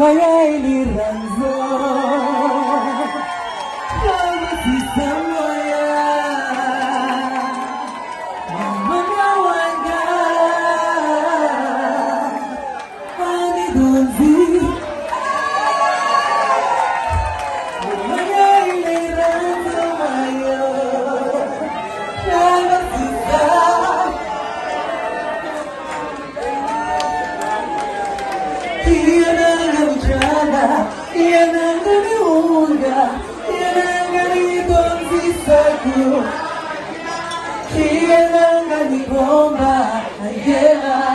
Wayaili ranzo. Kama sisamaya Mama wanga. Ani donzi Wayaili Yanağını uğra Yanağını konfisakyo Yanağını bomba Yanağını